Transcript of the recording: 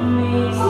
me.